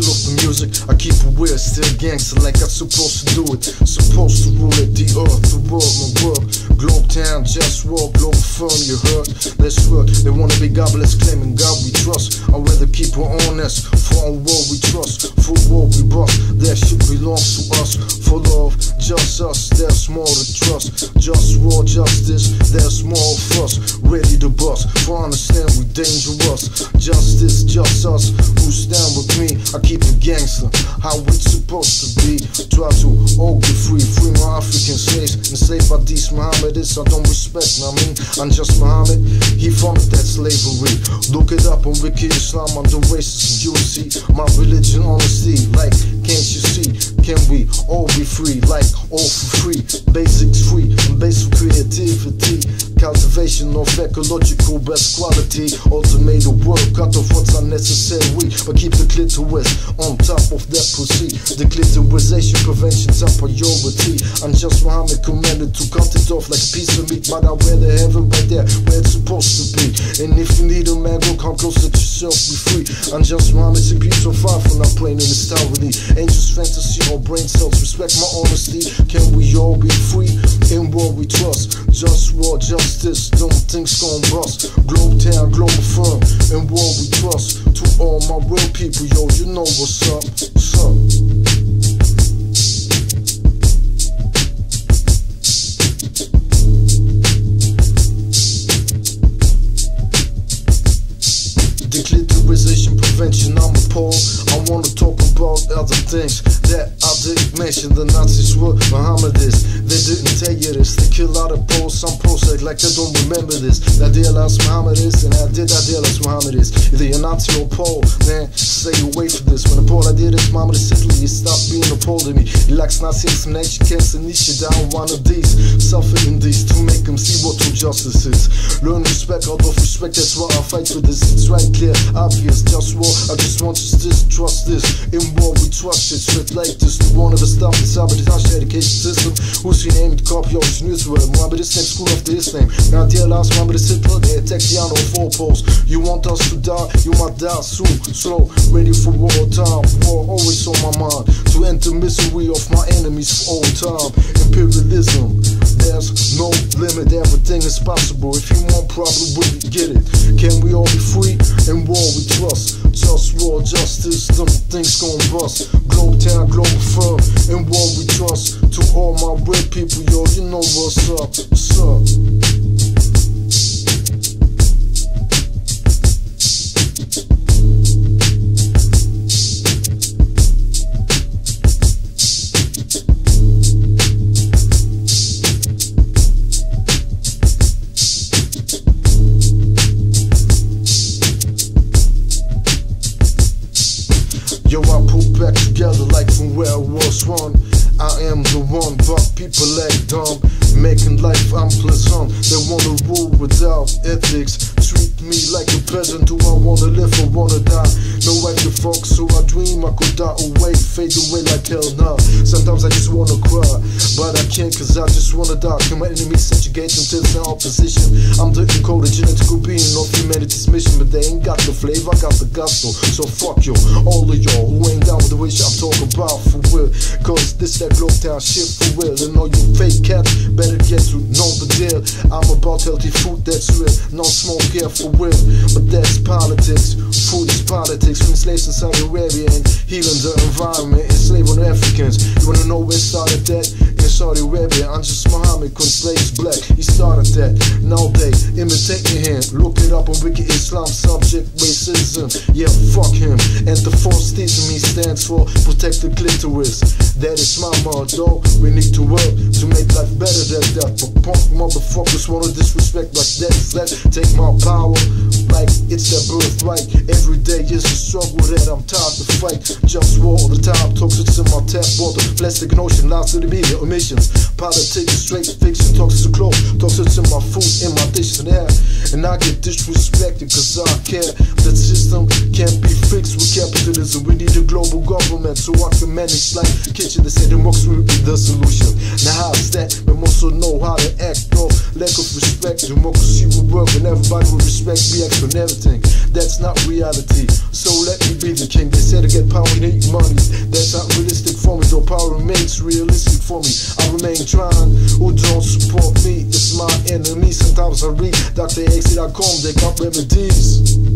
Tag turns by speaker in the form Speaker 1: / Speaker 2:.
Speaker 1: music, I keep it weird, still gangster like I'm supposed to do it. Supposed to rule it, the earth, the world, my world. Globe town, just walk, globe firm, you heard? Let's work. They wanna be godless, claiming God we trust. I'd rather keep it honest, for on world we trust, for war we bust. That shit belongs to us, for love, just us. There's more to trust, just war, justice. There's more of us, ready to bust. For understand we dangerous, justice, just us. Who stand with me? I keep it gangster, how it's supposed to be. Try to all get free, free my African slaves, enslaved by these Mohammedists. I don't respect, I mean? I'm just Muhammad, he funded that slavery. Look it up on Wiki Islam, the racist, you see. My religion, honesty, like, can't you see? Can we all be free, like, all for free? Basics free, and basic creativity. Cultivation of ecological best quality. Automated work, cut off what's unnecessary. But keep the clitoris on top of that pussy. The clitorisation prevention's a priority. I'm just Muhammad commanded to cut it off like a piece of meat. But I'd rather have it right there where it's supposed to be. And if you need a man, go come close, let yourself be free. I'm just Muhammad, six feet so far from not playing in this town with Angels, fantasy, or brain cells. Respect my honesty. Can we all be free in what we trust? Just war, justice, don't things gon' bust. Globe town, global firm, and what we trust. To all my real people, yo, you know what's up. What's up? Declitterization prevention, I'm appalled. I wanna talk about other things that I didn't mention. The Nazis like I don't remember this. That deal as Mohammedists, and I did that deal as Mohammedists. Either you're Nazi or Pole, man, stay away from this. When the Pole I did this, Mohammed Italy, he stopped being a Pole to me. He likes Nazis and nation cancer niche down one of these. Suffering these to make them see what true justice is. Learn respect out of respect, that's why I fight for this. It's right clear, obvious, just war. I just want you to trust this. In war, we trust it straight like this. We won't ever stop the sabotage the education system. Who's your name? Copy of Israel. Muhammad is name, school of the Islam. Now, dear last Muhammad is Hitler, they attack the honor of four poles. You want us to die, you might die soon. Slow, ready for war time. War always on my mind. To end the misery of my enemies for all time. Imperialism, there's no limit, everything is possible. If you want we get it. Can we all be free? Them things gon' bust. Globe town, global firm. In what we trust. To all my red people, yo, you know what's up. What's up? Yo, I put back together like from where I was one. I am the one, but people act dumb. Making life unpleasant. They wanna rule without ethics. Treat me like a peasant. Do I wanna live or wanna die? No way to fuck, so I dream I could die away, fade away like hell now. Sometimes I just wanna cry, but I can't cause I just wanna die. Can my enemies subjugate them to their opposition? I'm the encoded genetical flavor, I got the gospel. So fuck you, all of y'all who ain't down with the wish I'm talking about for real. Cause this that globe town shit for real. And all you fake cats better get to know the deal. I'm about healthy food that's real, no smoke here for real. But that's politics, food is politics. When slaves in Saudi Arabia and healing the environment, enslaving Africans. You wanna know where started that? Saudi Arabia, I'm just Muhammad, when slaves black. He started that. Now they imitating him. Look it up on Wiki Islam, subject racism. Yeah, fuck him. And the force teaching me stands for protect the clitoris. That is my motto. We need to work to make life better than that. But punk motherfuckers wanna disrespect like that. Let take my power like it's their birthright. Every day is a struggle that I'm tired to fight. Just war all the time. Toxics in my tap water. Plastic ocean, lies to the media, emissions. Politics, straight fiction, toxic to clothes. Toxics in my food, in my dishes and air. And I get disrespected cause I care. The system can't be fixed with capitalism. We need a global government so I can manage like kitchen. They say democracy will be the solution. Now how's that? We must know how to act. No lack of respect. Democracy will work when everybody will respect me, act on everything. that's not reality. So let me be the king. They said to get power need money. That's not realistic for me, though power remains realistic for me. I remain trying. Who don't support me? It's my enemy. Sometimes I read Dr. DrXD.com, they got remedies.